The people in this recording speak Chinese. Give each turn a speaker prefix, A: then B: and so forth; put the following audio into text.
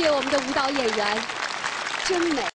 A: 谢我们的舞蹈演员真美。